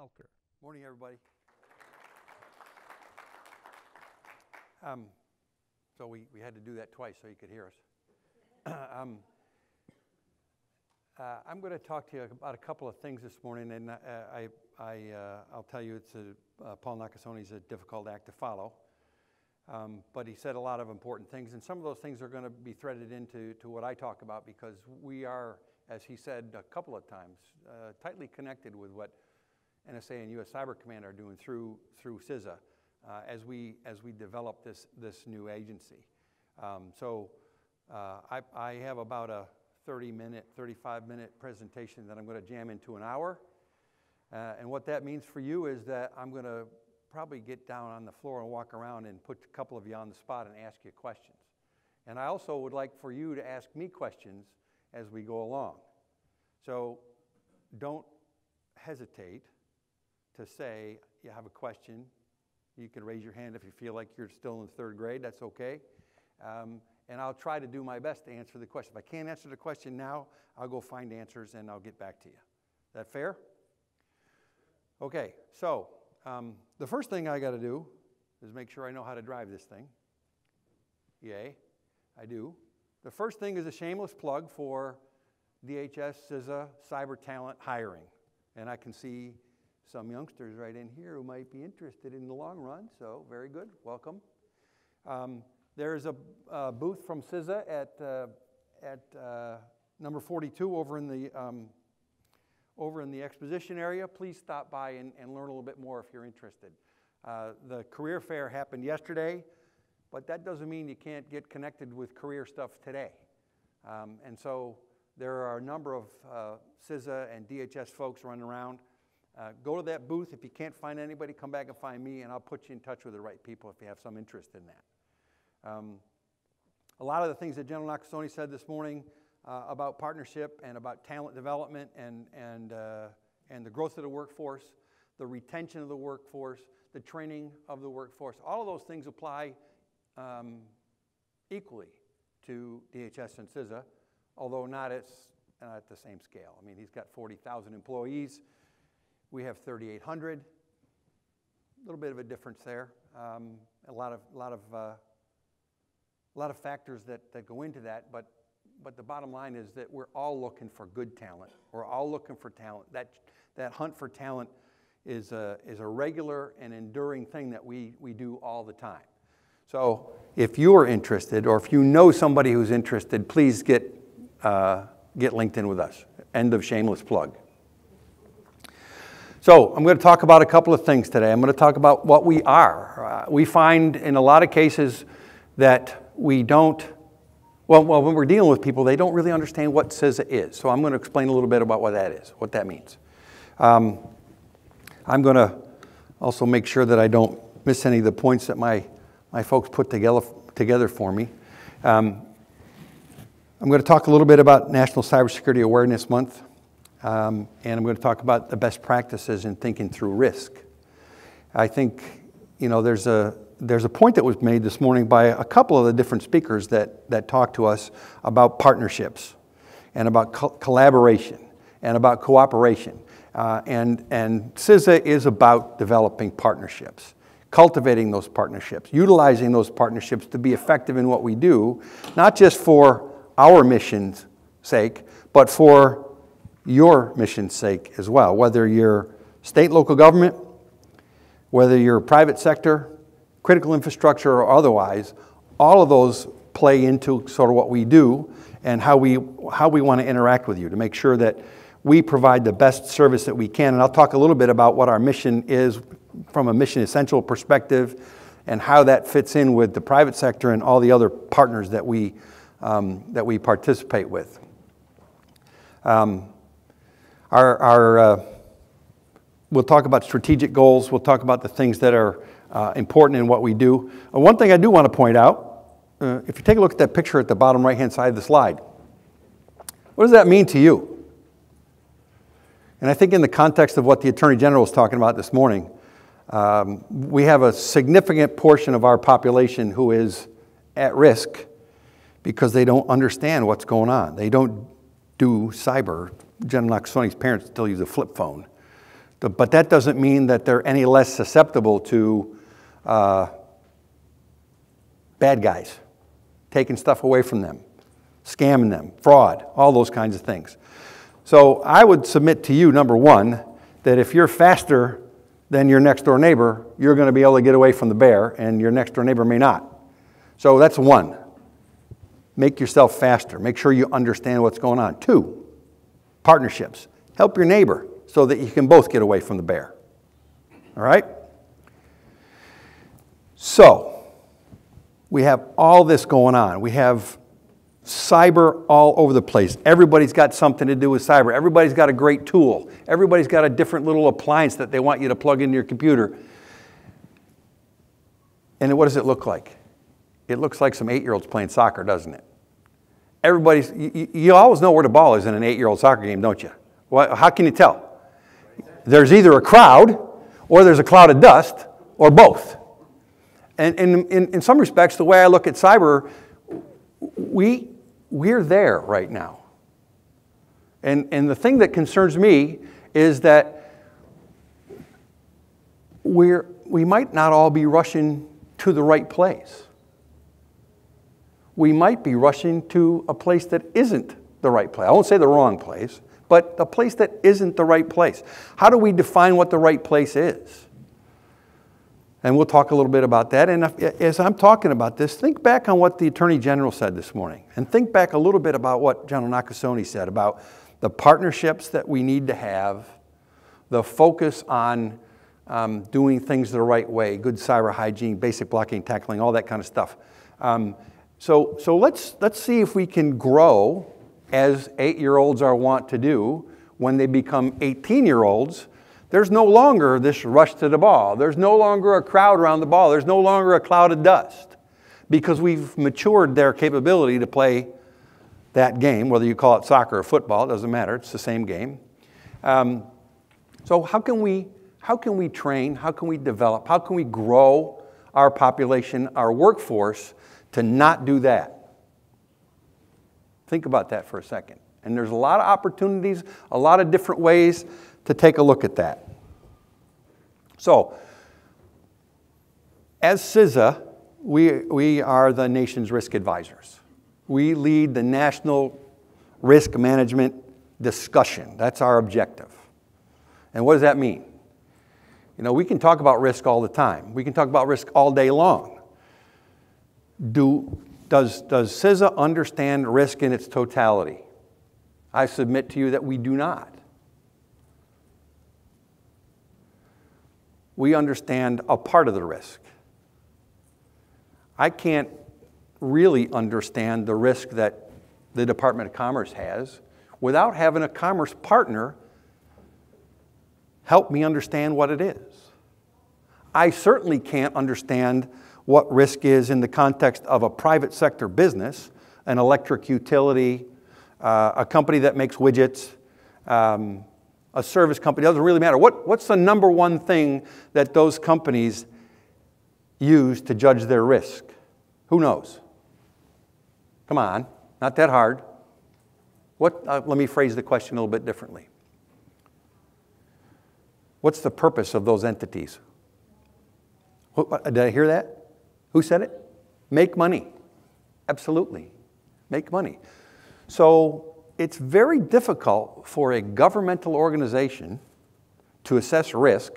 Felker. Morning, everybody. Um, so we, we had to do that twice so you could hear us. um, uh, I'm going to talk to you about a couple of things this morning, and uh, I, I, uh, I'll tell you, it's a, uh, Paul Nakasone is a difficult act to follow. Um, but he said a lot of important things, and some of those things are going to be threaded into to what I talk about because we are, as he said a couple of times, uh, tightly connected with what NSA and U.S. Cyber Command are doing through through CISA uh, as we as we develop this this new agency. Um, so uh, I, I have about a 30 minute, 35 minute presentation that I'm going to jam into an hour. Uh, and what that means for you is that I'm going to probably get down on the floor and walk around and put a couple of you on the spot and ask you questions. And I also would like for you to ask me questions as we go along. So don't hesitate to say you have a question. You can raise your hand if you feel like you're still in third grade, that's okay. Um, and I'll try to do my best to answer the question. If I can't answer the question now, I'll go find answers and I'll get back to you. Is that fair? Okay, so um, the first thing I got to do is make sure I know how to drive this thing. Yay, I do. The first thing is a shameless plug for DHS CISA cyber talent hiring. And I can see some youngsters right in here who might be interested in the long run, so very good, welcome. Um, there's a, a, booth from CISA at, uh, at uh, number 42 over in the um, over in the exposition area, please stop by and, and learn a little bit more if you're interested. Uh, the career fair happened yesterday, but that doesn't mean you can't get connected with career stuff today. Um, and so there are a number of uh, CISA and DHS folks running around. Uh, go to that booth. If you can't find anybody, come back and find me, and I'll put you in touch with the right people if you have some interest in that. Um, a lot of the things that General Nakasone said this morning uh, about partnership and about talent development and, and, uh, and the growth of the workforce, the retention of the workforce, the training of the workforce. All of those things apply um, equally to DHS and CISA, although not at, at the same scale. I mean, he's got 40,000 employees. We have 3,800. A little bit of a difference there. Um, a lot of, lot of, uh, a lot of factors that, that go into that, but but the bottom line is that we're all looking for good talent. We're all looking for talent. That, that hunt for talent is a, is a regular and enduring thing that we, we do all the time. So if you're interested or if you know somebody who's interested, please get, uh, get linked in with us. End of shameless plug. So I'm going to talk about a couple of things today. I'm going to talk about what we are. Uh, we find in a lot of cases that we don't well, well, when we're dealing with people, they don't really understand what CISA is. So I'm going to explain a little bit about what that is, what that means. Um, I'm going to also make sure that I don't miss any of the points that my, my folks put together, together for me. Um, I'm going to talk a little bit about National Cybersecurity Awareness Month, um, and I'm going to talk about the best practices in thinking through risk. I think, you know, there's a, there's a point that was made this morning by a couple of the different speakers that, that talked to us about partnerships and about co collaboration and about cooperation. Uh, and, and CISA is about developing partnerships, cultivating those partnerships, utilizing those partnerships to be effective in what we do, not just for our mission's sake, but for your mission's sake as well, whether you're state, local government, whether you're private sector, critical infrastructure or otherwise, all of those play into sort of what we do and how we, how we want to interact with you to make sure that we provide the best service that we can. And I'll talk a little bit about what our mission is from a mission essential perspective and how that fits in with the private sector and all the other partners that we, um, that we participate with. Um, our, our, uh, we'll talk about strategic goals. We'll talk about the things that are uh, important in what we do. Uh, one thing I do want to point out, uh, if you take a look at that picture at the bottom right hand side of the slide, what does that mean to you? And I think in the context of what the Attorney General was talking about this morning, um, we have a significant portion of our population who is at risk because they don't understand what's going on. They don't do cyber. General Nakasone's parents still use a flip phone. But that doesn't mean that they're any less susceptible to uh, bad guys, taking stuff away from them, scamming them, fraud, all those kinds of things. So I would submit to you, number one, that if you're faster than your next door neighbor, you're going to be able to get away from the bear, and your next door neighbor may not. So that's one. Make yourself faster. Make sure you understand what's going on. Two, partnerships. Help your neighbor so that you can both get away from the bear. All right? So, we have all this going on. We have cyber all over the place. Everybody's got something to do with cyber. Everybody's got a great tool. Everybody's got a different little appliance that they want you to plug into your computer. And what does it look like? It looks like some eight year olds playing soccer, doesn't it? Everybody's, you, you always know where the ball is in an eight year old soccer game, don't you? Well, how can you tell? There's either a crowd, or there's a cloud of dust, or both. And in, in, in some respects, the way I look at cyber, we, we're there right now. And, and the thing that concerns me is that we're, we might not all be rushing to the right place. We might be rushing to a place that isn't the right place. I won't say the wrong place, but a place that isn't the right place. How do we define what the right place is? And we'll talk a little bit about that. And as I'm talking about this, think back on what the Attorney General said this morning. And think back a little bit about what General Nakasone said about the partnerships that we need to have, the focus on um, doing things the right way, good cyber hygiene, basic blocking, tackling, all that kind of stuff. Um, so, so let's, let's see if we can grow as eight year olds are wont to do, when they become 18 year olds, there's no longer this rush to the ball. There's no longer a crowd around the ball. There's no longer a cloud of dust because we've matured their capability to play that game, whether you call it soccer or football, it doesn't matter, it's the same game. Um, so, how can, we, how can we train? How can we develop? How can we grow our population, our workforce to not do that? Think about that for a second. And there's a lot of opportunities, a lot of different ways to take a look at that. So, as CISA, we, we are the nation's risk advisors. We lead the national risk management discussion. That's our objective. And what does that mean? You know, we can talk about risk all the time. We can talk about risk all day long. Do, does, does CISA understand risk in its totality? I submit to you that we do not. We understand a part of the risk. I can't really understand the risk that the Department of Commerce has without having a commerce partner help me understand what it is. I certainly can't understand what risk is in the context of a private sector business, an electric utility, uh, a company that makes widgets, um, a service company, it doesn't really matter. What, what's the number one thing that those companies use to judge their risk? Who knows? Come on, not that hard. What, uh, let me phrase the question a little bit differently. What's the purpose of those entities? What, did I hear that? Who said it? Make money. Absolutely. Make money. So it's very difficult for a governmental organization to assess risk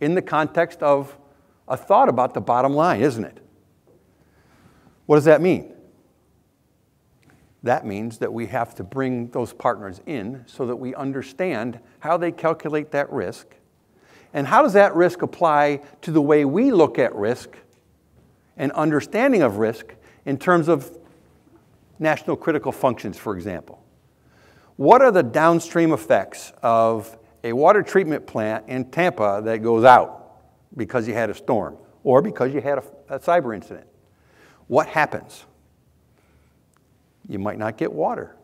in the context of a thought about the bottom line, isn't it? What does that mean? That means that we have to bring those partners in so that we understand how they calculate that risk and how does that risk apply to the way we look at risk and understanding of risk in terms of national critical functions, for example. What are the downstream effects of a water treatment plant in Tampa that goes out because you had a storm or because you had a, a cyber incident? What happens? You might not get water.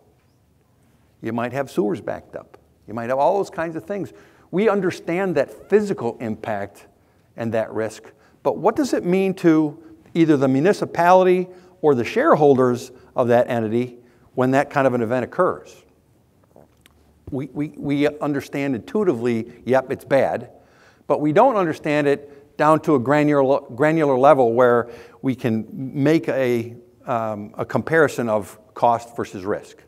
You might have sewers backed up. You might have all those kinds of things. We understand that physical impact and that risk, but what does it mean to either the municipality or the shareholders of that entity when that kind of an event occurs. we, we, we understand intuitively, yep, it's bad, but we don't understand it down to a granular, granular level where we can make a, um, a comparison of cost versus risk.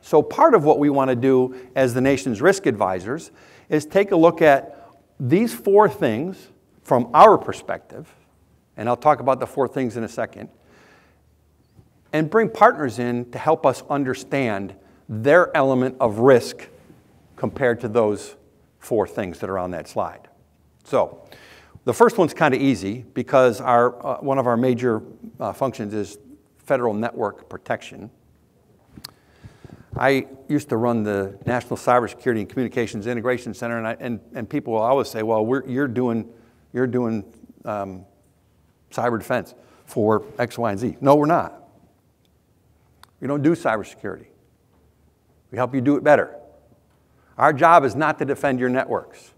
So, part of what we want to do as the nation's risk advisors is take a look at these four things from our perspective, and I'll talk about the four things in a second, and bring partners in to help us understand their element of risk compared to those four things that are on that slide. So, the first one's kind of easy because our, uh, one of our major uh, functions is federal network protection. I used to run the National Cybersecurity and Communications Integration Center, and, I, and, and people will always say, well, you're doing, you're doing um, cyber defense for X, Y, and Z. No, we're not. We don't do cybersecurity. We help you do it better. Our job is not to defend your networks.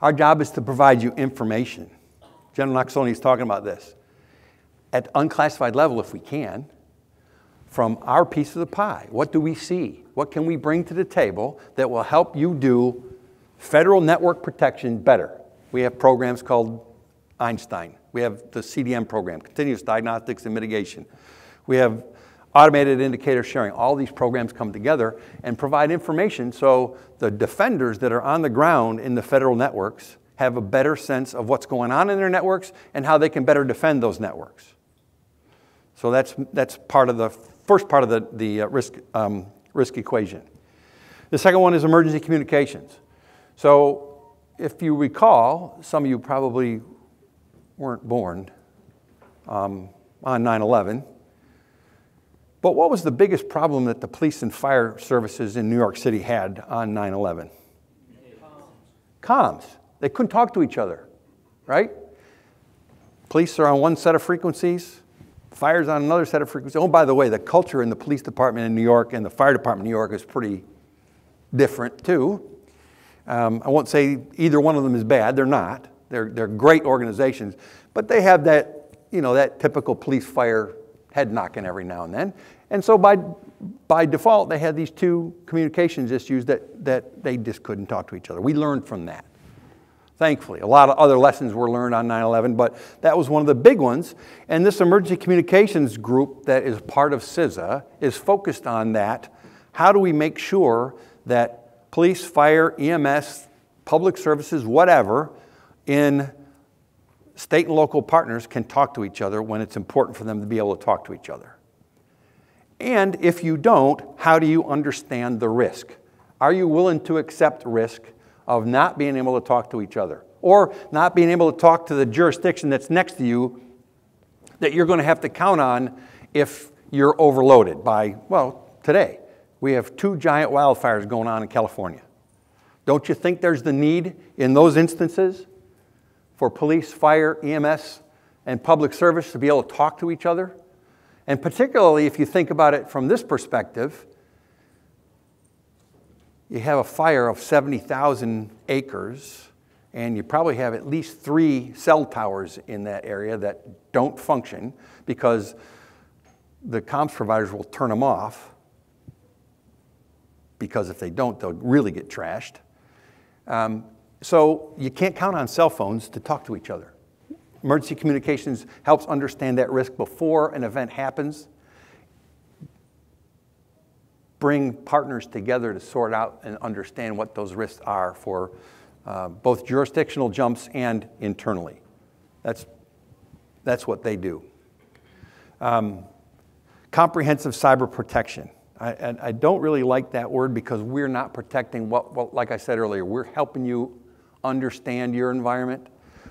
Our job is to provide you information. General Nakasone is talking about this. At unclassified level, if we can, from our piece of the pie. What do we see? What can we bring to the table that will help you do federal network protection better? We have programs called Einstein. We have the CDM program, Continuous Diagnostics and Mitigation. We have automated indicator sharing. All these programs come together and provide information so the defenders that are on the ground in the federal networks have a better sense of what's going on in their networks and how they can better defend those networks. So that's, that's part of the first part of the, the uh, risk, um, risk equation. The second one is emergency communications. So if you recall, some of you probably weren't born um, on 9 11. But what was the biggest problem that the police and fire services in New York City had on 9 11? Comms. They couldn't talk to each other, right? Police are on one set of frequencies, fire's on another set of frequencies. Oh, by the way, the culture in the police department in New York and the fire department in New York is pretty different too. Um, I won't say either one of them is bad, they're not. They're, they're great organizations, but they have that, you know, that typical police fire head knocking every now and then. And so by, by default, they had these two communications issues that, that they just couldn't talk to each other. We learned from that, thankfully. A lot of other lessons were learned on 9 11, but that was one of the big ones. And this emergency communications group that is part of CISA is focused on that. How do we make sure that police, fire, EMS, public services, whatever, in state and local partners can talk to each other when it's important for them to be able to talk to each other. And if you don't, how do you understand the risk? Are you willing to accept risk of not being able to talk to each other or not being able to talk to the jurisdiction that's next to you that you're going to have to count on if you're overloaded by, well, today we have two giant wildfires going on in California. Don't you think there's the need in those instances for police, fire, EMS, and public service to be able to talk to each other. And particularly if you think about it from this perspective, you have a fire of 70,000 acres, and you probably have at least three cell towers in that area that don't function because the comms providers will turn them off because if they don't, they'll really get trashed. Um, so you can't count on cell phones to talk to each other. Emergency communications helps understand that risk before an event happens. Bring partners together to sort out and understand what those risks are for uh, both jurisdictional jumps and internally. That's, that's what they do. Um, comprehensive cyber protection. I, I, don't really like that word because we're not protecting what, well, like I said earlier, we're helping you understand your environment.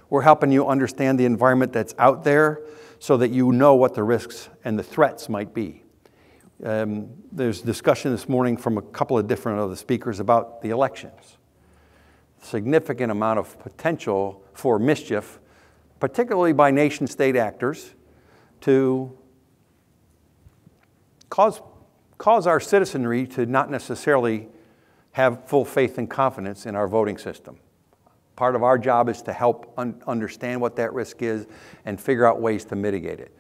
We're helping you understand the environment that's out there so that you know what the risks and the threats might be. Um, there's discussion this morning from a couple of different of the speakers about the elections. Significant amount of potential for mischief, particularly by nation state actors, to cause, cause our citizenry to not necessarily have full faith and confidence in our voting system. Part of our job is to help un understand what that risk is and figure out ways to mitigate it.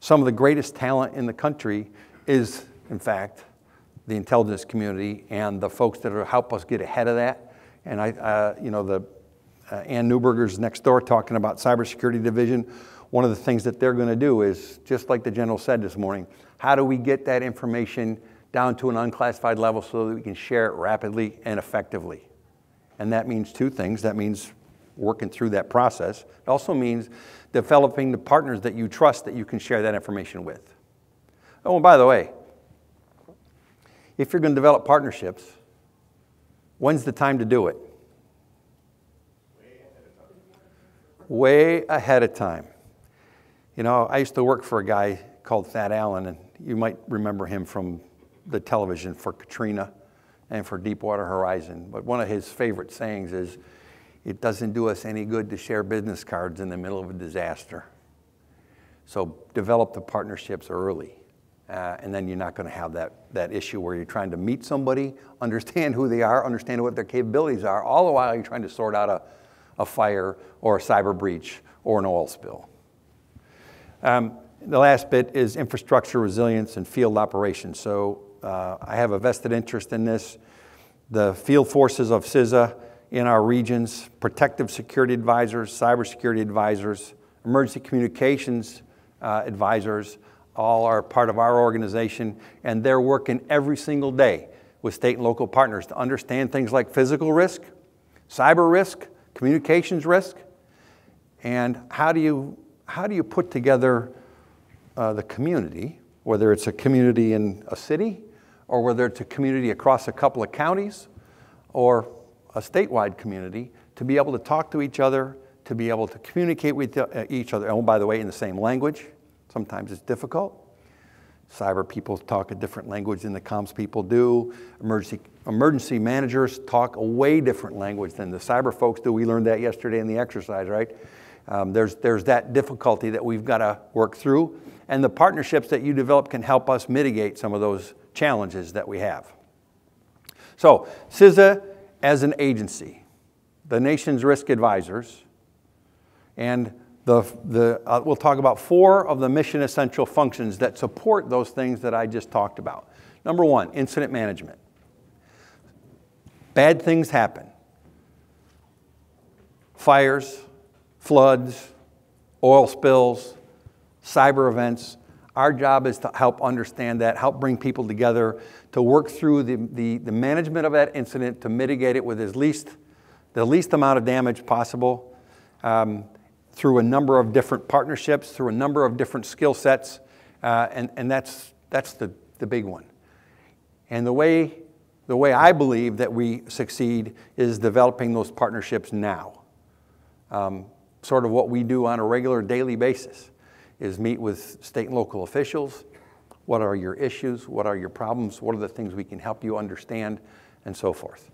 Some of the greatest talent in the country is, in fact, the intelligence community and the folks that help us get ahead of that. And I, uh, you know, the uh, Anne Neuberger's next door talking about cybersecurity division. One of the things that they're going to do is, just like the general said this morning, how do we get that information down to an unclassified level so that we can share it rapidly and effectively? And that means two things. That means working through that process. It also means developing the partners that you trust that you can share that information with. Oh, and by the way, if you're going to develop partnerships, when's the time to do it? Way ahead of time. You know, I used to work for a guy called Thad Allen, and you might remember him from the television for Katrina and for Deepwater Horizon. But one of his favorite sayings is, it doesn't do us any good to share business cards in the middle of a disaster. So develop the partnerships early. Uh, and then you're not going to have that, that issue where you're trying to meet somebody, understand who they are, understand what their capabilities are, all the while you're trying to sort out a, a fire or a cyber breach or an oil spill. Um, the last bit is infrastructure resilience and field operations. So uh, I have a vested interest in this. The field forces of CISA in our regions, protective security advisors, cybersecurity advisors, emergency communications uh, advisors, all are part of our organization, and they're working every single day with state and local partners to understand things like physical risk, cyber risk, communications risk, and how do you, how do you put together uh, the community, whether it's a community in a city, or whether it's a community across a couple of counties, or a statewide community to be able to talk to each other, to be able to communicate with uh, each other. Oh, by the way, in the same language. Sometimes it's difficult. Cyber people talk a different language than the comms people do. Emergency, emergency managers talk a way different language than the cyber folks do. We learned that yesterday in the exercise, right? Um, there's, there's that difficulty that we've got to work through. And the partnerships that you develop can help us mitigate some of those challenges that we have. So, CISA as an agency, the nation's risk advisors, and the, the, uh, we'll talk about four of the mission essential functions that support those things that I just talked about. Number one, incident management. Bad things happen. Fires, floods, oil spills, cyber events. Our job is to help understand that, help bring people together to work through the, the, the management of that incident to mitigate it with as least, the least amount of damage possible um, through a number of different partnerships, through a number of different skill sets, uh, and, and that's, that's the, the big one. And the way, the way I believe that we succeed is developing those partnerships now. Um, sort of what we do on a regular daily basis is meet with state and local officials, what are your issues? What are your problems? What are the things we can help you understand? And so forth.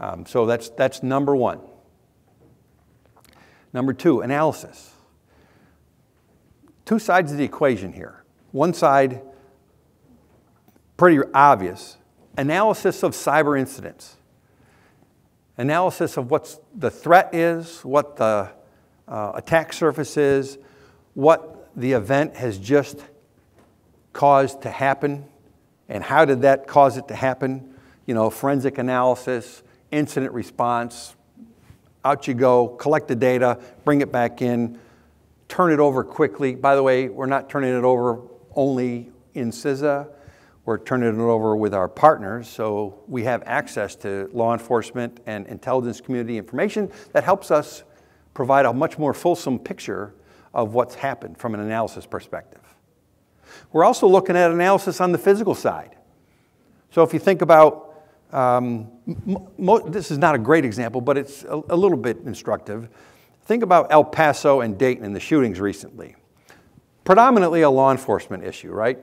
Um, so that's, that's number one. Number two, analysis. Two sides of the equation here. One side, pretty obvious analysis of cyber incidents, analysis of what the threat is, what the uh, attack surface is, what the event has just caused to happen and how did that cause it to happen? You know, forensic analysis, incident response, out you go, collect the data, bring it back in, turn it over quickly. By the way, we're not turning it over only in CISA, we're turning it over with our partners, so we have access to law enforcement and intelligence community information that helps us provide a much more fulsome picture of what's happened from an analysis perspective. We're also looking at analysis on the physical side. So if you think about, um, this is not a great example, but it's a, a little bit instructive. Think about El Paso and Dayton and the shootings recently. Predominantly a law enforcement issue, right?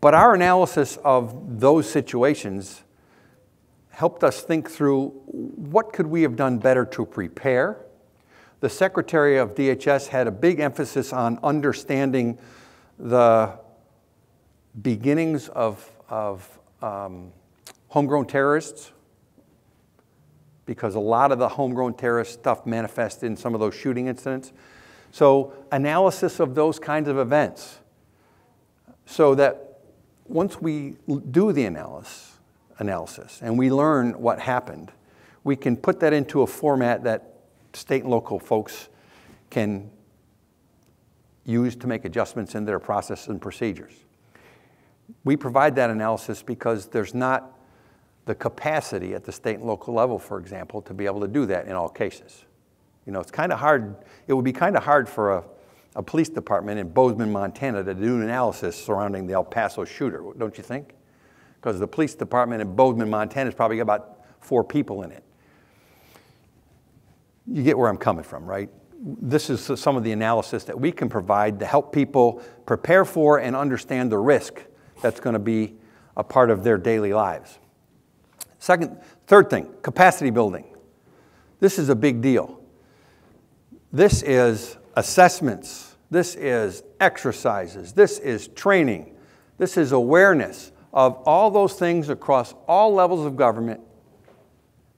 But our analysis of those situations helped us think through what could we have done better to prepare the secretary of DHS had a big emphasis on understanding the beginnings of, of um, homegrown terrorists, because a lot of the homegrown terrorist stuff manifested in some of those shooting incidents. So, analysis of those kinds of events so that once we do the analysis, analysis and we learn what happened, we can put that into a format that state and local folks can use to make adjustments in their process and procedures. We provide that analysis because there's not the capacity at the state and local level, for example, to be able to do that in all cases. You know, it's kind of hard, it would be kind of hard for a, a police department in Bozeman, Montana to do an analysis surrounding the El Paso shooter, don't you think? Because the police department in Bozeman, Montana has probably got about four people in it. You get where I'm coming from, right? This is some of the analysis that we can provide to help people prepare for and understand the risk that's going to be a part of their daily lives. Second, third thing, capacity building. This is a big deal. This is assessments. This is exercises. This is training. This is awareness of all those things across all levels of government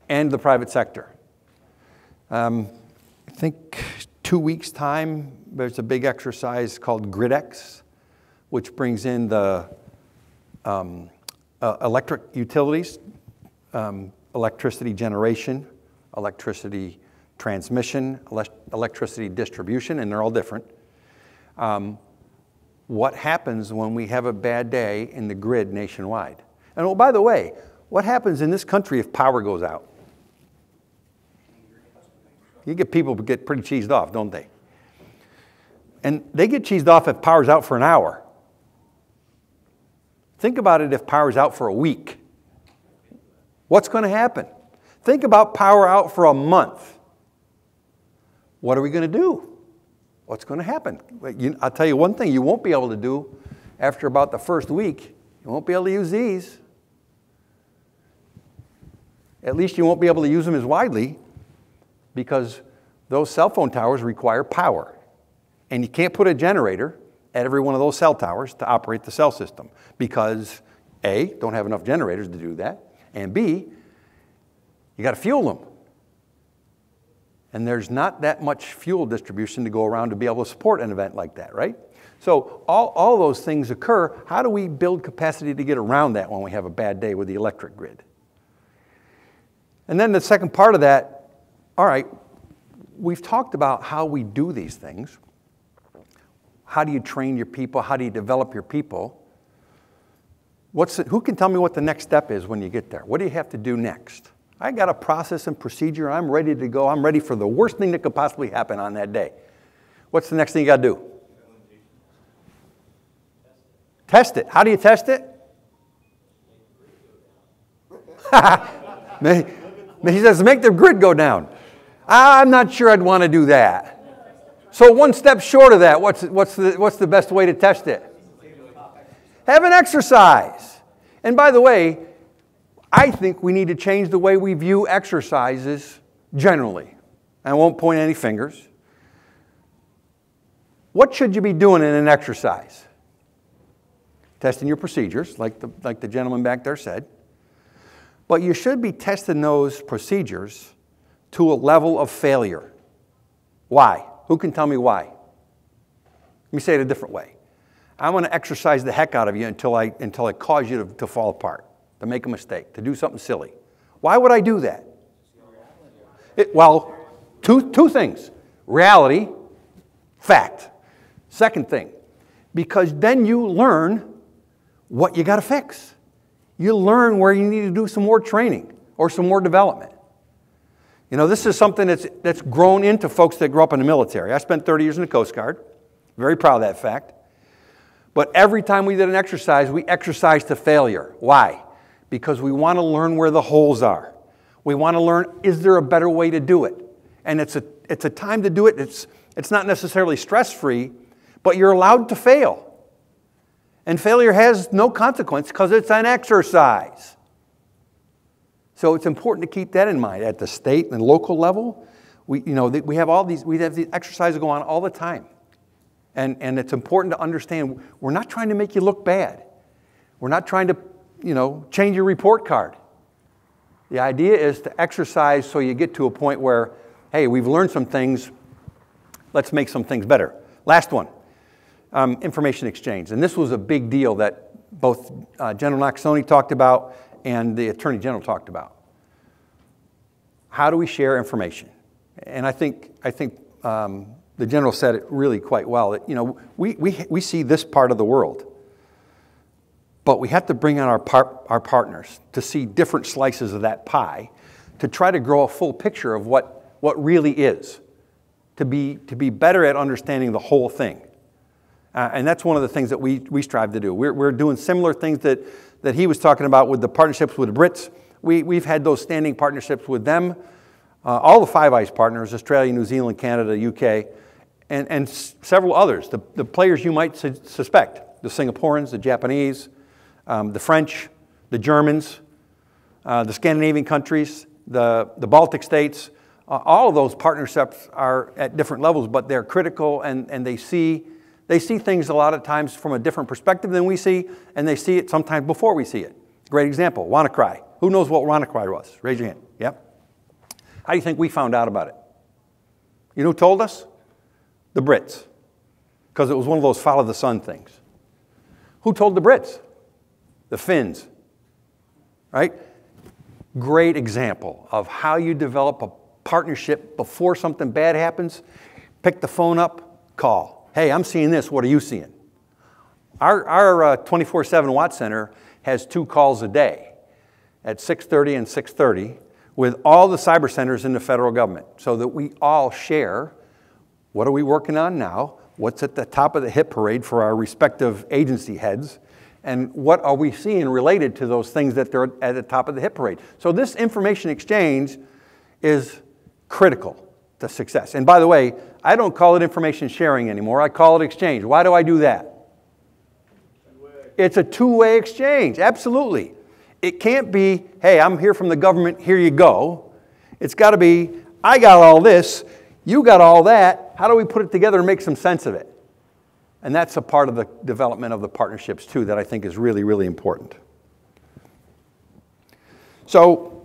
and the private sector. Um, I think two weeks' time, there's a big exercise called GridEx, which brings in the um, uh, electric utilities, um, electricity generation, electricity transmission, ele electricity distribution, and they're all different. Um, what happens when we have a bad day in the grid nationwide? And oh, by the way, what happens in this country if power goes out? You get people who get pretty cheesed off, don't they? And they get cheesed off if power's out for an hour. Think about it if power's out for a week. What's going to happen? Think about power out for a month. What are we going to do? What's going to happen? I'll tell you one thing you won't be able to do after about the first week. You won't be able to use these. At least you won't be able to use them as widely because those cell phone towers require power. And you can't put a generator at every one of those cell towers to operate the cell system because A, don't have enough generators to do that, and B, you got to fuel them. And there's not that much fuel distribution to go around to be able to support an event like that, right? So all, all those things occur. How do we build capacity to get around that when we have a bad day with the electric grid? And then the second part of that, all right, we've talked about how we do these things. How do you train your people? How do you develop your people? What's the, who can tell me what the next step is when you get there? What do you have to do next? I got a process and procedure. I'm ready to go. I'm ready for the worst thing that could possibly happen on that day. What's the next thing you got to do? Test it. How do you test it? he says, make the grid go down. I'm not sure I'd want to do that. So, one step short of that, what's, what's, the, what's the best way to test it? Have an exercise. And by the way, I think we need to change the way we view exercises generally. I won't point any fingers. What should you be doing in an exercise? Testing your procedures, like the, like the gentleman back there said. But you should be testing those procedures to a level of failure. Why? Who can tell me why? Let me say it a different way. I'm going to exercise the heck out of you until I, until I cause you to, to fall apart, to make a mistake, to do something silly. Why would I do that? It, well, two, two things reality, fact. Second thing, because then you learn what you got to fix. You learn where you need to do some more training or some more development. You know, this is something that's, that's grown into folks that grew up in the military. I spent 30 years in the Coast Guard. Very proud of that fact. But every time we did an exercise, we exercised to failure. Why? Because we want to learn where the holes are. We want to learn, is there a better way to do it? And it's a, it's a time to do it. It's, it's not necessarily stress free, but you're allowed to fail. And failure has no consequence because it's an exercise. So it's important to keep that in mind at the state and local level. We, you know, we have all these, we have these exercises going on all the time. And, and it's important to understand we're not trying to make you look bad. We're not trying to, you know, change your report card. The idea is to exercise so you get to a point where, hey, we've learned some things, let's make some things better. Last one um, information exchange. And this was a big deal that both uh, General Nakasone talked about and the Attorney General talked about. How do we share information? And I think, I think um, the General said it really quite well that, you know, we, we, we see this part of the world, but we have to bring on our, par- our partners to see different slices of that pie to try to grow a full picture of what, what really is, to be, to be better at understanding the whole thing. Uh, and that's one of the things that we, we strive to do. We're, we're doing similar things that, that he was talking about with the partnerships with the Brits. We, we've had those standing partnerships with them. Uh, all the Five Eyes partners Australia, New Zealand, Canada, UK, and, and several others. The, the players you might su- suspect the Singaporeans, the Japanese, um, the French, the Germans, uh, the Scandinavian countries, the, the Baltic states. Uh, all of those partnerships are at different levels, but they're critical and, and they see they see things a lot of times from a different perspective than we see, and they see it sometimes before we see it. Great example, WannaCry. Who knows what WannaCry was? Raise your hand. Yep. How do you think we found out about it? You know who told us? The Brits. Because it was one of those follow the sun things. Who told the Brits? The Finns. Right? Great example of how you develop a partnership before something bad happens. Pick the phone up, call Hey, I'm seeing this. What are you seeing? Our, our 24-7 uh, Watch Center has two calls a day at 6.30 and 6.30 with all the cyber centers in the federal government so that we all share what are we working on now, what's at the top of the hit parade for our respective agency heads, and what are we seeing related to those things that are at the top of the hit parade. So this information exchange is critical to success. And by the way, I don't call it information sharing anymore. I call it exchange. Why do I do that? It's a two way exchange, absolutely. It can't be, hey, I'm here from the government, here you go. It's got to be, I got all this, you got all that. How do we put it together and make some sense of it? And that's a part of the development of the partnerships, too, that I think is really, really important. So,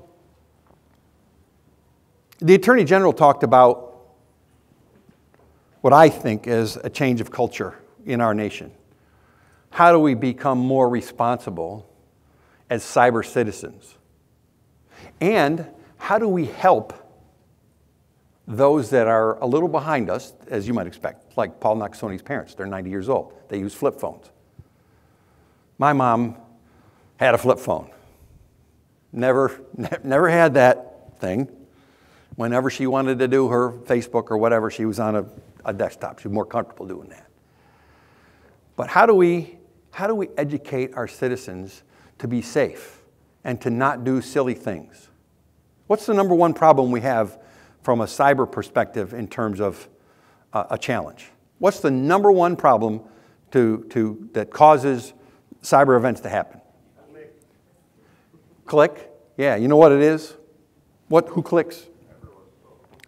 the Attorney General talked about what I think is a change of culture in our nation. How do we become more responsible as cyber citizens? And how do we help those that are a little behind us, as you might expect, like Paul Nakasone's parents? They're 90 years old, they use flip phones. My mom had a flip phone. Never, never had that thing. Whenever she wanted to do her Facebook or whatever, she was on a a desktop. was more comfortable doing that. But how do we, how do we educate our citizens to be safe and to not do silly things? What's the number one problem we have from a cyber perspective in terms of uh, a challenge? What's the number one problem to, to, that causes cyber events to happen? Click. Click? Yeah, you know what it is? What, who clicks?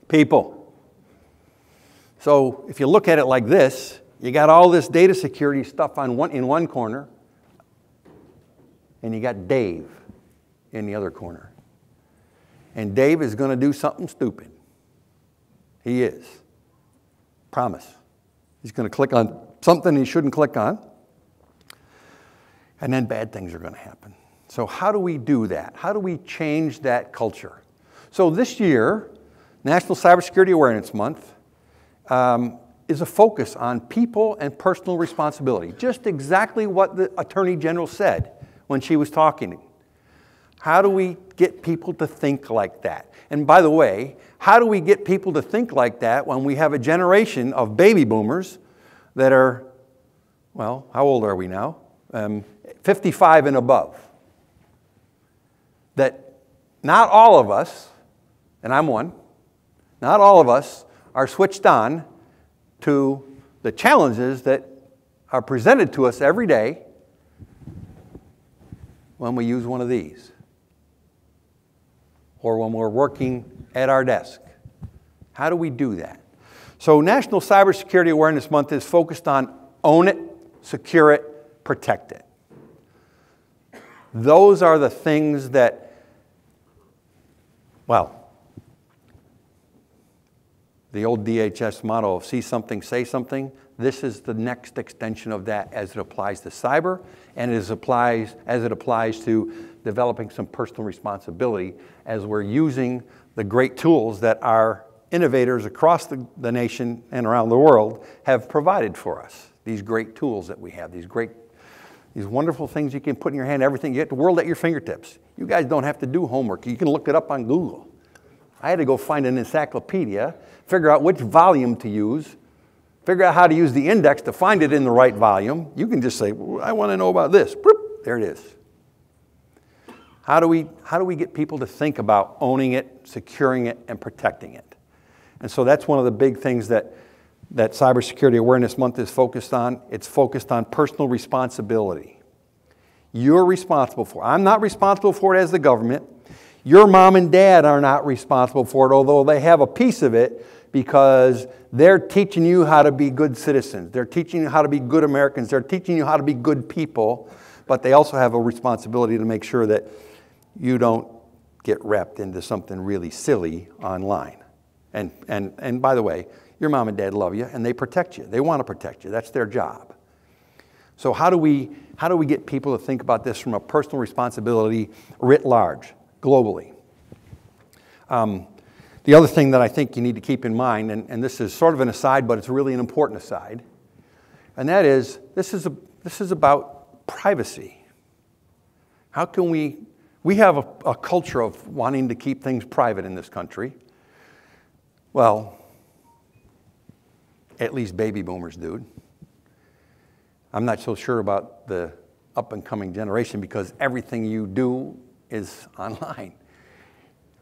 People. So if you look at it like this, you got all this data security stuff on one, in one corner, and you got Dave in the other corner. And Dave is going to do something stupid. He is. Promise. He's going to click on something he shouldn't click on. And then bad things are going to happen. So, how do we do that? How do we change that culture? So, this year, National Cybersecurity Awareness Month, um, is a focus on people and personal responsibility. Just exactly what the Attorney General said when she was talking. How do we get people to think like that? And by the way, how do we get people to think like that when we have a generation of baby boomers that are, well, how old are we now? Um, 55 and above. That not all of us, and I'm one, not all of us are switched on to the challenges that are presented to us every day when we use one of these or when we're working at our desk. How do we do that? So, National Cybersecurity Awareness Month is focused on own it, secure it, protect it. Those are the things that, well, the old DHS motto of see something, say something, This is the next extension of that as it applies to cyber and as, applies, as it applies to developing some personal responsibility as we're using the great tools that our innovators across the, the nation and around the world have provided for us. These great tools that we have, these great, these wonderful things you can put in your hand, everything, you get the world at your fingertips. You guys don't have to do homework. You can look it up on Google. I had to go find an encyclopedia, figure out which volume to use, figure out how to use the index to find it in the right volume. You can just say, well, I want to know about this. There it is. How do, we, how do we get people to think about owning it, securing it, and protecting it? And so that's one of the big things that, that Cybersecurity Awareness Month is focused on. It's focused on personal responsibility. You're responsible for it. I'm not responsible for it as the government. Your mom and dad are not responsible for it, although they have a piece of it because they're teaching you how to be good citizens. They're teaching you how to be good Americans. They're teaching you how to be good people, but they also have a responsibility to make sure that you don't get wrapped into something really silly online. And, and, and by the way, your mom and dad love you and they protect you. They want to protect you. That's their job. So, how do, we, how do we get people to think about this from a personal responsibility writ large? globally. Um, the other thing that I think you need to keep in mind, and, and this is sort of an aside, but it's really an important aside, and that is this is, a, this is about privacy. How can we, we have a, a culture of wanting to keep things private in this country. Well, at least baby boomers do. I'm not so sure about the up and coming generation because everything you do is online.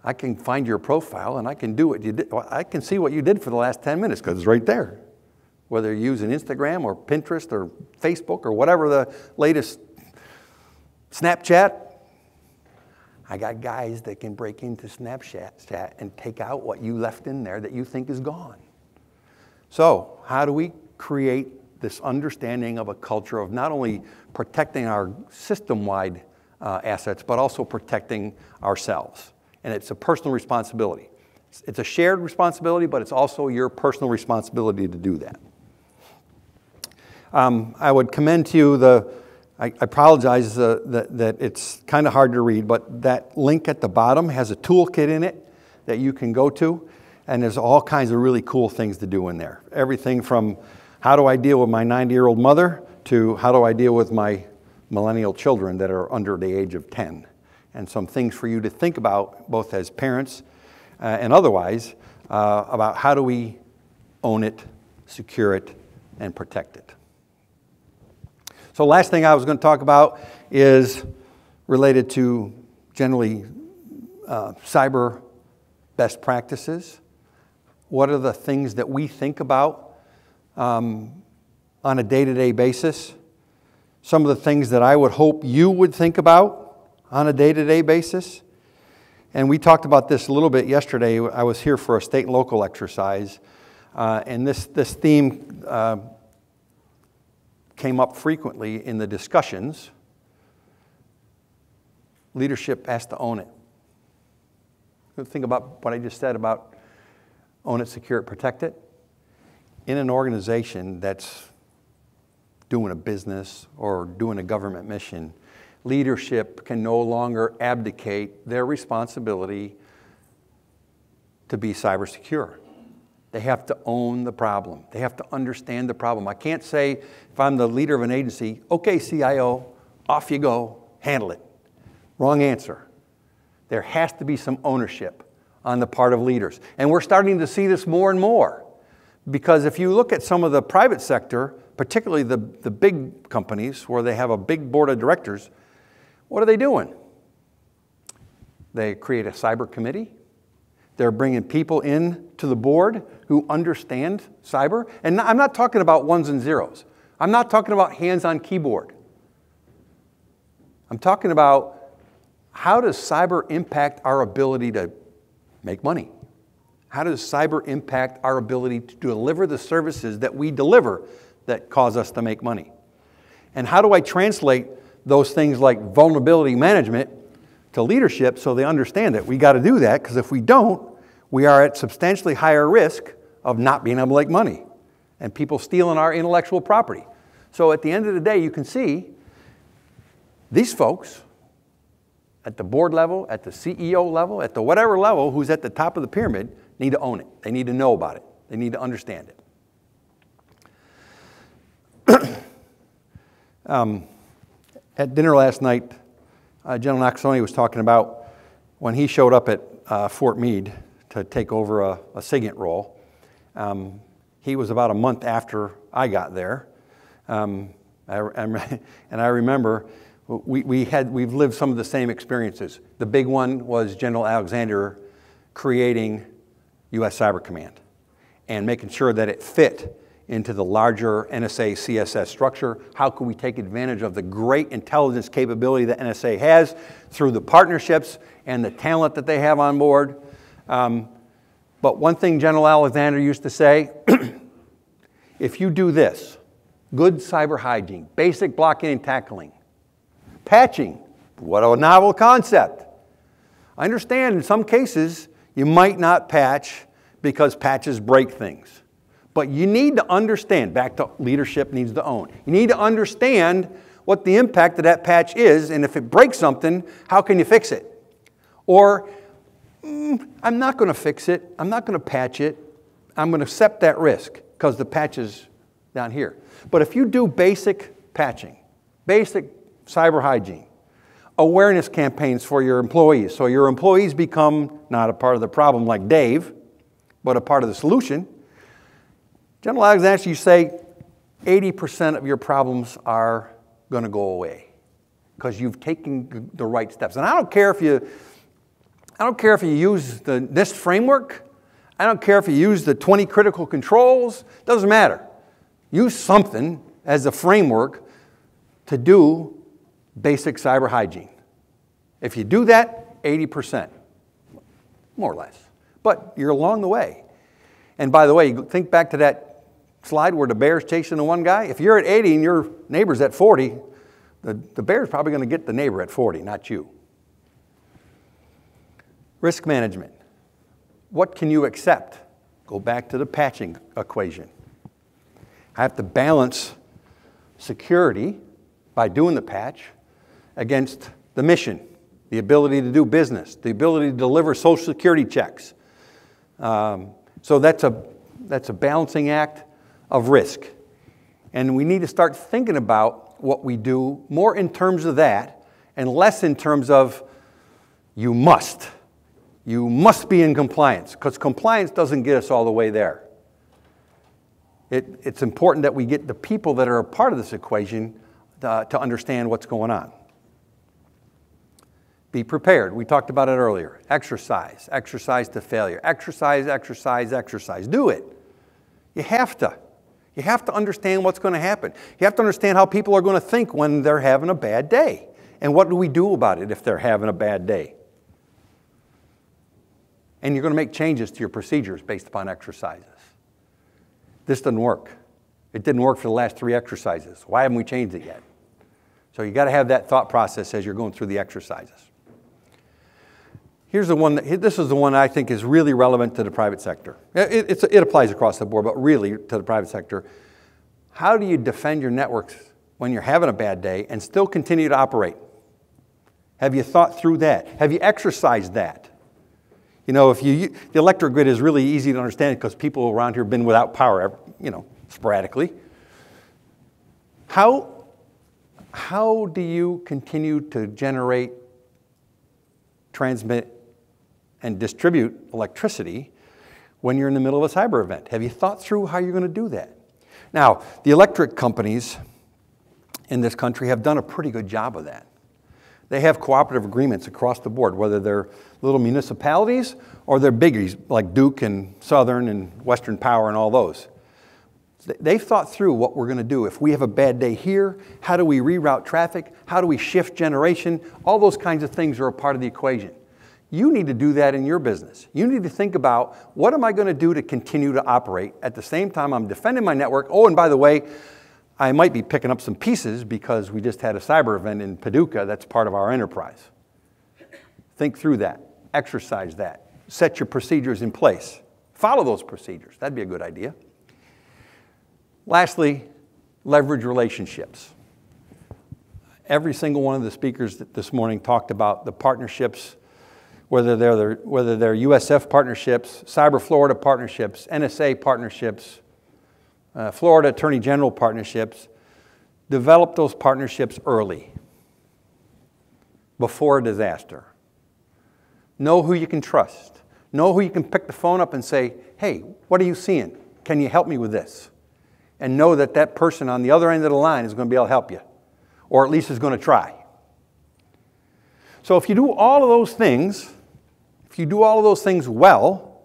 I can find your profile and I can do what you did. I can see what you did for the last 10 minutes because it's right there. Whether you're using Instagram or Pinterest or Facebook or whatever the latest Snapchat, I got guys that can break into Snapchat and take out what you left in there that you think is gone. So, how do we create this understanding of a culture of not only protecting our system wide uh, assets, but also protecting ourselves. And it's a personal responsibility. It's a shared responsibility, but it's also your personal responsibility to do that. Um, I would commend to you the, I, I apologize uh, that, that it's kind of hard to read, but that link at the bottom has a toolkit in it that you can go to, and there's all kinds of really cool things to do in there. Everything from how do I deal with my 90 year old mother to how do I deal with my millennial children that are under the age of 10. And some things for you to think about, both as parents uh, and otherwise, uh, about how do we own it, secure it, and protect it. So, last thing I was going to talk about is related to generally uh, cyber best practices. What are the things that we think about um, on a day to day basis? some of the things that I would hope you would think about on a day to day basis. And we talked about this a little bit yesterday. I was here for a state and local exercise, uh, and this, this theme uh, came up frequently in the discussions. Leadership has to own it. Think about what I just said about own it, secure it, protect it. In an organization that's doing a business or doing a government mission, leadership can no longer abdicate their responsibility to be cyber secure. They have to own the problem. They have to understand the problem. I can't say, if I'm the leader of an agency, okay, CIO, off you go, handle it. Wrong answer. There has to be some ownership on the part of leaders. And we're starting to see this more and more. Because if you look at some of the private sector, particularly the, the big companies where they have a big board of directors, what are they doing? They create a cyber committee. They're bringing people in to the board who understand cyber. And I'm not talking about ones and zeros. I'm not talking about hands on keyboard. I'm talking about how does cyber impact our ability to make money? How does cyber impact our ability to deliver the services that we deliver that cause us to make money. And how do I translate those things like vulnerability management to leadership so they understand it? We got to do that because if we don't, we are at substantially higher risk of not being able to make money. and people stealing our intellectual property. So at the end of the day, you can see these folks at the board level, at the CEO level, at the whatever level, who's at the top of the pyramid, need to own it. They need to know about it. They need to understand it. um, at dinner last night, uh, General Nakasone was talking about when he showed up at uh, Fort Meade to take over a, a SIGINT role. Um, he was about a month after I got there. Um, I, and I remember we, we had, we've lived some of the same experiences. The big one was General Alexander creating U.S. Cyber Command and making sure that it fit into the larger NSA CSS structure. How can we take advantage of the great intelligence capability that NSA has through the partnerships and the talent that they have on board? Um, but one thing General Alexander used to say if you do this, good cyber hygiene, basic blocking and tackling, patching, what a novel concept. I understand in some cases you might not patch because patches break things. But you need to understand, back to leadership needs to own. You need to understand what the impact of that patch is, and if it breaks something, how can you fix it? Or, mm, I'm not going to fix it, I'm not going to patch it, I'm going to accept that risk because the patch is down here. But if you do basic patching, basic cyber hygiene, awareness campaigns for your employees, so your employees become not a part of the problem like Dave, but a part of the solution, General Alexander, you say 80% of your problems are going to go away because you've taken the right steps. And I don't care if you, I don't care if you use the NIST framework. I don't care if you use the 20 critical controls. Doesn't matter. Use something as a framework to do basic cyber hygiene. If you do that, 80%, more or less. But you're along the way. And by the way, think back to that slide where the bear's chasing the one guy, if you're at 80 and your neighbor's at 40, the, the bear's probably going to get the neighbor at 40, not you. Risk management. What can you accept? Go back to the patching equation. I have to balance security by doing the patch against the mission, the ability to do business, the ability to deliver social security checks. Um, so that's a, that's a balancing act of risk. And we need to start thinking about what we do more in terms of that and less in terms of you must. You must be in compliance because compliance doesn't get us all the way there. It, it's important that we get the people that are a part of this equation uh, to understand what's going on. Be prepared. We talked about it earlier. Exercise, exercise to failure. Exercise, exercise, exercise. Do it. You have to. You have to understand what's going to happen. You have to understand how people are going to think when they're having a bad day. And what do we do about it if they're having a bad day? And you're going to make changes to your procedures based upon exercises. This doesn't work. It didn't work for the last three exercises. Why haven't we changed it yet? So you got to have that thought process as you're going through the exercises. Here's the one that, this is the one I think is really relevant to the private sector. It, it applies across the board, but really to the private sector. How do you defend your networks when you're having a bad day and still continue to operate? Have you thought through that? Have you exercised that? You know, if you, the electric grid is really easy to understand because people around here have been without power, you know, sporadically. How, how do you continue to generate, transmit, and distribute electricity when you're in the middle of a cyber event. Have you thought through how you're going to do that? Now, the electric companies in this country have done a pretty good job of that. They have cooperative agreements across the board, whether they're little municipalities or they're biggies like Duke and Southern and Western Power and all those. They've thought through what we're going to do. If we have a bad day here, how do we reroute traffic? How do we shift generation? All those kinds of things are a part of the equation. You need to do that in your business. You need to think about what am I going to do to continue to operate? At the same time, I'm defending my network. Oh, and by the way, I might be picking up some pieces because we just had a cyber event in Paducah that's part of our enterprise. Think through that, exercise that, set your procedures in place. Follow those procedures. That'd be a good idea. Lastly, leverage relationships. Every single one of the speakers this morning talked about the partnerships, whether they're, whether they're USF partnerships, Cyber Florida partnerships, NSA partnerships, uh, Florida Attorney General partnerships. Develop those partnerships early, before a disaster. Know who you can trust. Know who you can pick the phone up and say, hey, what are you seeing? Can you help me with this? And know that that person on the other end of the line is going to be able to help you, or at least is going to try. So if you do all of those things, if you do all of those things well,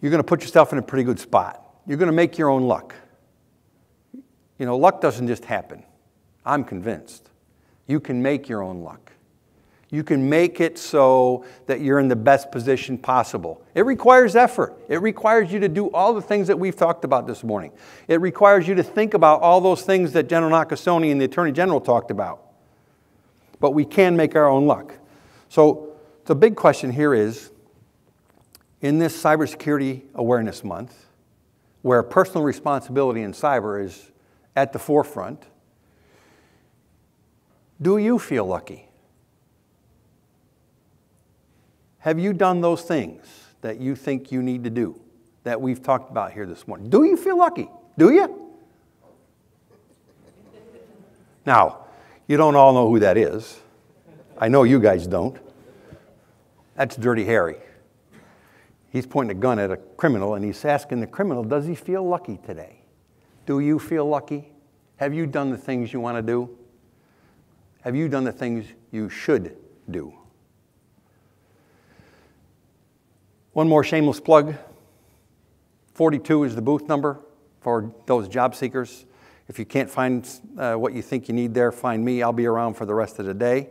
you're going to put yourself in a pretty good spot. You're going to make your own luck. You know, luck doesn't just happen. I'm convinced. You can make your own luck. You can make it so that you're in the best position possible. It requires effort. It requires you to do all the things that we've talked about this morning. It requires you to think about all those things that General Nakasone and the Attorney General talked about. But we can make our own luck. So the big question here is in this Cybersecurity Awareness Month, where personal responsibility in cyber is at the forefront, do you feel lucky? Have you done those things that you think you need to do that we've talked about here this morning? Do you feel lucky? Do you? Now, you don't all know who that is. I know you guys don't. That's Dirty Harry. He's pointing a gun at a criminal and he's asking the criminal, Does he feel lucky today? Do you feel lucky? Have you done the things you want to do? Have you done the things you should do? One more shameless plug 42 is the booth number for those job seekers. If you can't find uh, what you think you need there, find me. I'll be around for the rest of the day.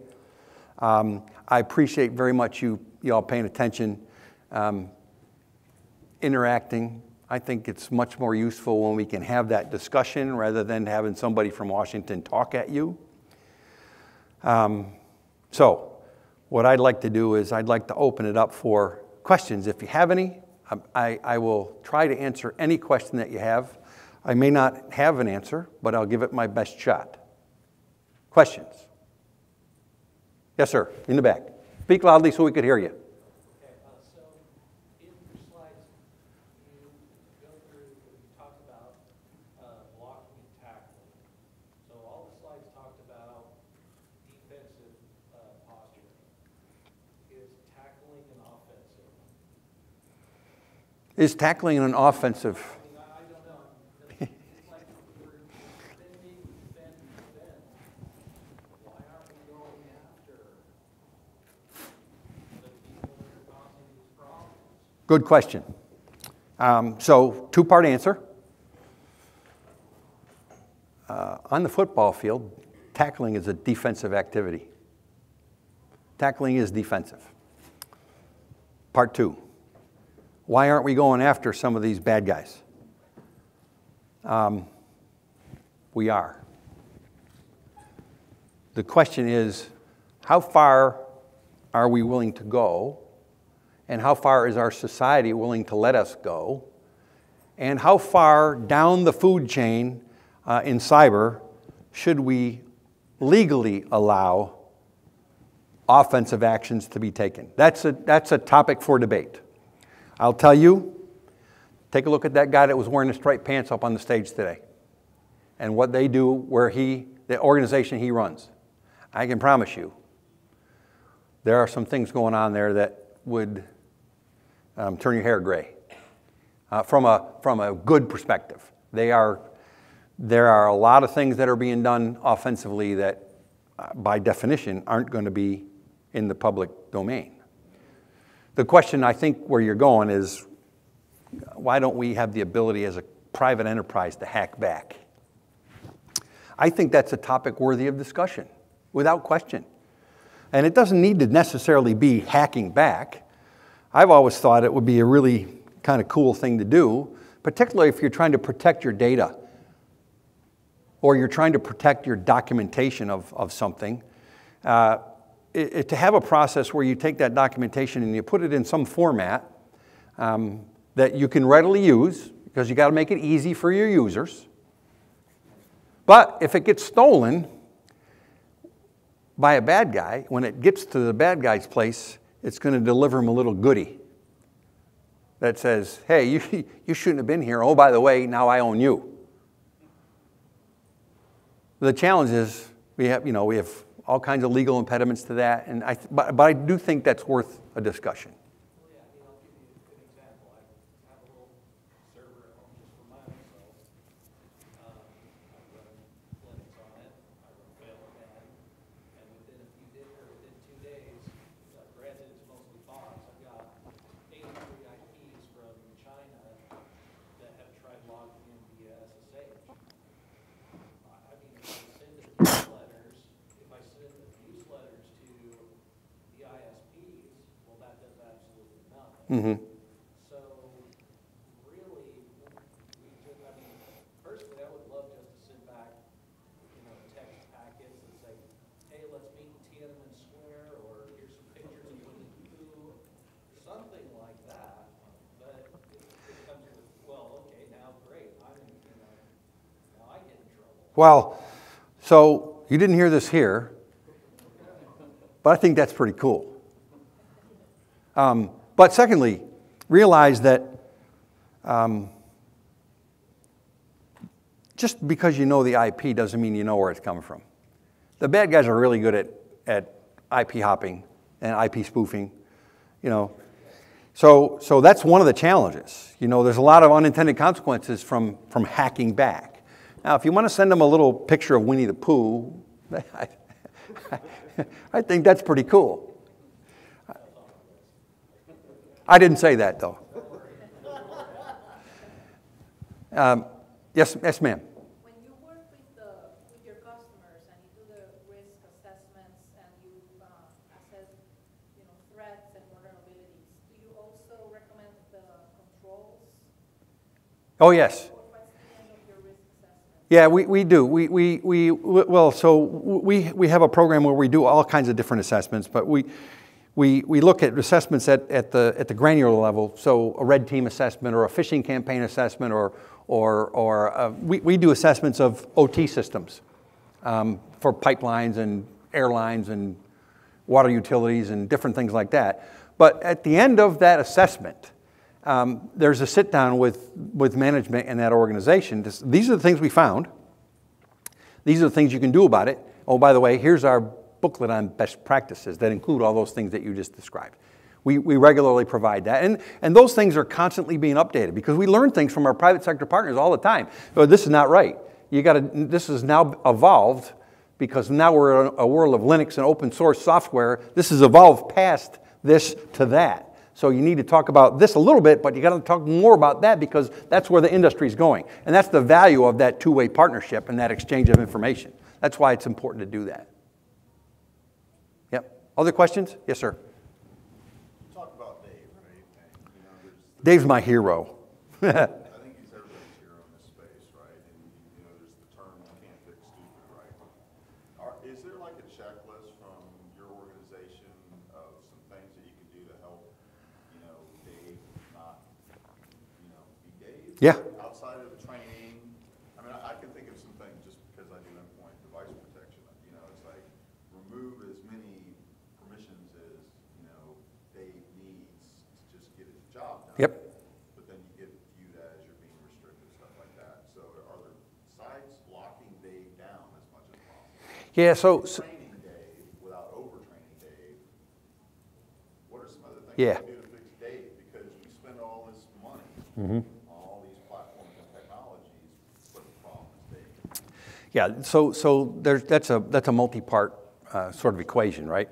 Um, I appreciate very much you, you all paying attention, um, interacting. I think it's much more useful when we can have that discussion rather than having somebody from Washington talk at you. Um, so, what I'd like to do is I'd like to open it up for questions. If you have any, I, I will try to answer any question that you have. I may not have an answer, but I'll give it my best shot. Questions? Yes, sir, in the back. Speak loudly so we could hear you. Is tackling an offensive? Good question. Um, so, two part answer. Uh, on the football field, tackling is a defensive activity. Tackling is defensive. Part two. Why aren't we going after some of these bad guys? Um, we are. The question is how far are we willing to go? And how far is our society willing to let us go? And how far down the food chain uh, in cyber should we legally allow offensive actions to be taken? That's a, that's a topic for debate. I'll tell you, take a look at that guy that was wearing the striped pants up on the stage today and what they do where he, the organization he runs. I can promise you, there are some things going on there that would um, turn your hair gray uh, from, a, from a good perspective. They are, there are a lot of things that are being done offensively that, uh, by definition, aren't going to be in the public domain. The question I think where you're going is why don't we have the ability as a private enterprise to hack back? I think that's a topic worthy of discussion, without question. And it doesn't need to necessarily be hacking back. I've always thought it would be a really kind of cool thing to do, particularly if you're trying to protect your data or you're trying to protect your documentation of, of something. Uh, it, it, to have a process where you take that documentation and you put it in some format um, that you can readily use, because you got to make it easy for your users. But if it gets stolen by a bad guy, when it gets to the bad guy's place, it's going to deliver him a little goody that says, hey, you, you shouldn't have been here. Oh, by the way, now I own you. The challenge is we have, you know, we have all kinds of legal impediments to that, and I, but, but I do think that's worth a discussion. Mm-hmm. So really, we just, I mean, personally, I would love just to sit back, you know, text packets and say, hey, let's meet in Tiananmen Square, or here's some pictures of Winnie the Pooh, something like that. But it, it comes with, well, okay, now great, I'm in, you know, now I get in trouble. Well, so you didn't hear this here, but I think that's pretty cool. Um, but secondly, realize that um, just because you know the IP doesn't mean you know where it's coming from. The bad guys are really good at, at IP hopping and IP spoofing, you know. So, so that's one of the challenges. You know, there's a lot of unintended consequences from, from hacking back. Now, if you want to send them a little picture of Winnie the Pooh, I, I think that's pretty cool. I didn't say that, though. Um, yes, yes, ma'am. When you work with, the, with your customers and you do the risk assessments and you uh, assess, you know, threats and vulnerabilities, do you also recommend the controls? Oh, yes. Or what's the end of your risk assessment? Yeah, we, we do. We, we, we, well, so we, we have a program where we do all kinds of different assessments, but we, we, we look at assessments at, at, the, at the granular level, so a red team assessment or a phishing campaign assessment, or, or, or uh, we, we do assessments of OT systems um, for pipelines and airlines and water utilities and different things like that. But at the end of that assessment, um, there's a sit down with, with management in that organization. This, these are the things we found. These are the things you can do about it. Oh, by the way, here's our booklet on best practices that include all those things that you just described. We, we regularly provide that. And, and those things are constantly being updated because we learn things from our private sector partners all the time. Oh, this is not right. You gotta, this has now evolved because now we're in a world of Linux and open source software. This has evolved past this to that. So you need to talk about this a little bit, but you got to talk more about that because that's where the industry is going. And that's the value of that two-way partnership and that exchange of information. That's why it's important to do that. Other questions? Yes, sir. Talk about Dave, right? You know, Dave's my hero. I think he's everybody's hero in this space, right? And, you know, there's the term, you can't fix stupid, right? Are, is there like a checklist from your organization of some things that you can do to help, you know, Dave not, you know, be Dave? Yeah. Yep. But then you get viewed as you're being restricted, stuff like that. So are there sites locking Dave down as much as possible? Yeah, so. so Dave without overtraining Dave. What are some other things yeah. you can do to fix Dave? Because we spend all this money mm-hmm. on all these platforms and technologies, but the problem is Dave. Yeah, so, so there's, that's a, that's a multi-part uh, sort of equation, right?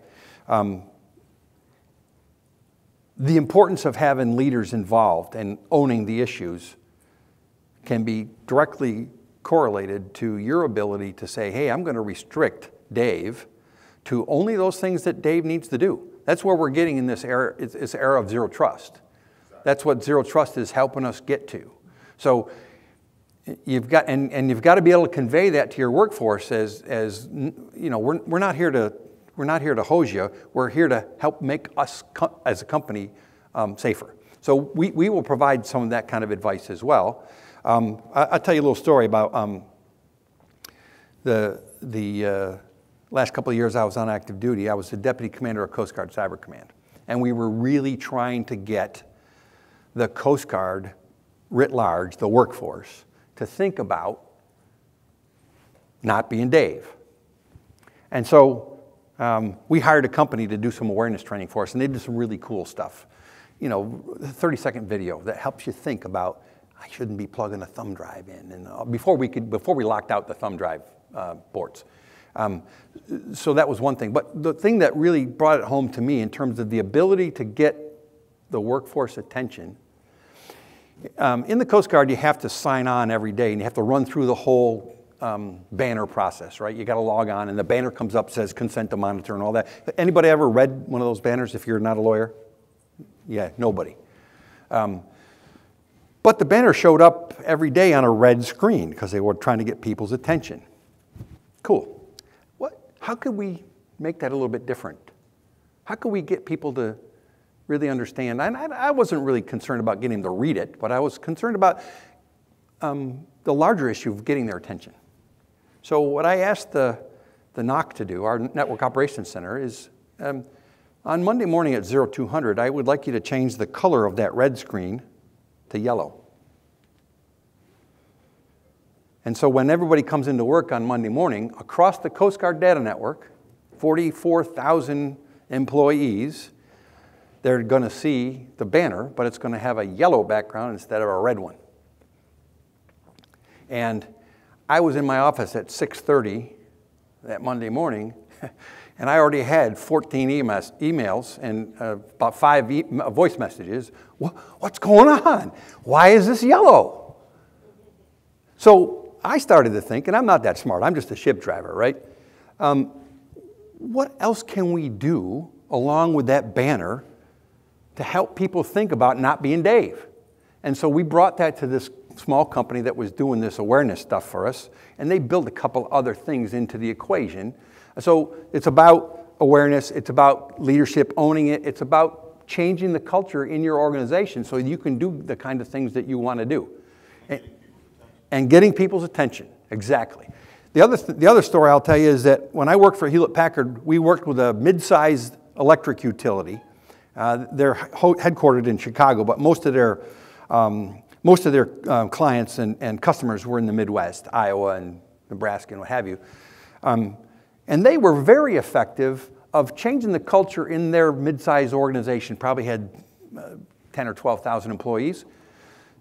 Um, the importance of having leaders involved and owning the issues can be directly correlated to your ability to say, hey, I'm going to restrict Dave to only those things that Dave needs to do. That's where we're getting in this era, this era of zero trust. That's what zero trust is helping us get to. So you've got, and, and you've got to be able to convey that to your workforce as, as you know, we're, we're not here to we're not here to hose you. We're here to help make us as a company um, safer. So we, we will provide some of that kind of advice as well. Um, I, I'll tell you a little story about um, the, the uh, last couple of years I was on active duty. I was the deputy commander of Coast Guard Cyber Command. And we were really trying to get the Coast Guard writ large, the workforce, to think about not being Dave. And so um, we hired a company to do some awareness training for us, and they did some really cool stuff. You know, 30 second video that helps you think about I shouldn't be plugging a thumb drive in, and uh, before we could, before we locked out the thumb drive uh, ports. Um, so that was one thing. But the thing that really brought it home to me in terms of the ability to get the workforce attention. Um, in the Coast Guard, you have to sign on every day, and you have to run through the whole um, banner process, right? You got to log on, and the banner comes up says consent to monitor and all that. Anybody ever read one of those banners? If you're not a lawyer, yeah, nobody. Um, but the banner showed up every day on a red screen because they were trying to get people's attention. Cool. What, how could we make that a little bit different? How could we get people to really understand? And I, I wasn't really concerned about getting them to read it, but I was concerned about um, the larger issue of getting their attention. So what I asked the, the NOC to do, our Network Operations Center, is um, on Monday morning at 0200, I would like you to change the color of that red screen to yellow. And so when everybody comes into work on Monday morning, across the Coast Guard data network, 44,000 employees, they're going to see the banner, but it's going to have a yellow background instead of a red one. And I was in my office at 6:30 that Monday morning, and I already had 14 emails and uh, about five e voice messages. What's going on? Why is this yellow? So I started to think, and I'm not that smart. I'm just a ship driver, right? Um, what else can we do along with that banner to help people think about not being Dave? And so we brought that to this small company that was doing this awareness stuff for us, and they built a couple other things into the equation. So it's about awareness, it's about leadership owning it, it's about changing the culture in your organization so you can do the kind of things that you want to do. And, and getting people's attention, exactly. The other, th- the other story I'll tell you is that when I worked for Hewlett Packard, we worked with a mid sized electric utility. Uh, they're headquartered in Chicago, but most of their um, most of their uh, clients and, and, customers were in the Midwest, Iowa and Nebraska and what have you. Um, and they were very effective of changing the culture in their mid-sized organization, probably had uh, 10 or 12,000 employees,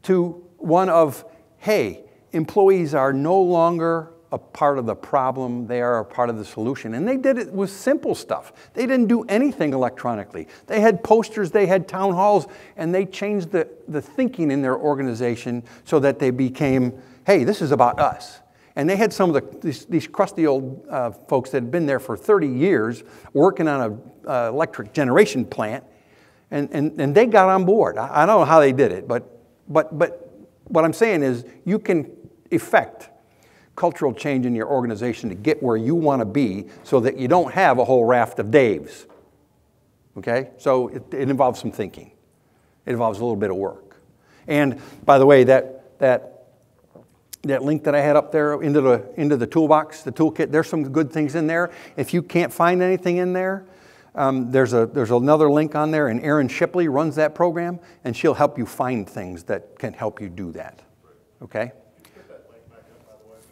to one of, hey, employees are no longer a part of the problem, they are a part of the solution. And they did it with simple stuff. They didn't do anything electronically. They had posters, they had town halls, and they changed the, the thinking in their organization so that they became, hey, this is about us. And they had some of the, these, these crusty old uh, folks that had been there for 30 years working on an uh, electric generation plant, and, and, and they got on board. I, I don't know how they did it, but, but, but what I'm saying is you can effect cultural change in your organization to get where you want to be so that you don't have a whole raft of Daves. Okay? So it, it, involves some thinking, it involves a little bit of work. And by the way, that, that, that link that I had up there into the, into the toolbox, the toolkit, there's some good things in there. If you can't find anything in there, um, there's, a, there's another link on there, and Erin Shipley runs that program, and she'll help you find things that can help you do that. Okay?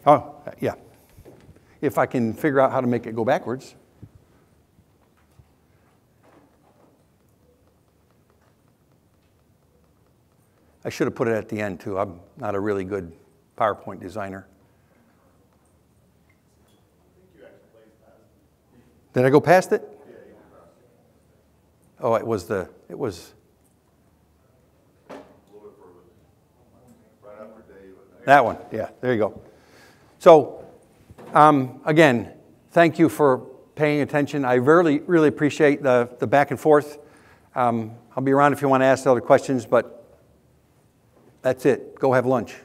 Oh, yeah. If I can figure out how to make it go backwards. I should have put it at the end too. I'm not a really good PowerPoint designer. Did I go past it? Oh, it was the, it was. That one, yeah, there you go. So, um, again, thank you for paying attention. I really, really appreciate the, the back and forth. Um, I'll be around if you want to ask other questions, but that's it. Go have lunch.